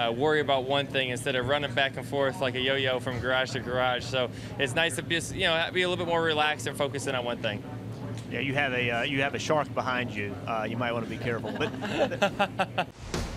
uh, worry about one thing instead of running back and forth like a yo-yo from garage to garage. So it's nice to just you know be a little bit more relaxed and focusing on one thing. Yeah, you have a uh, you have a shark behind you. Uh, you might want to be careful. But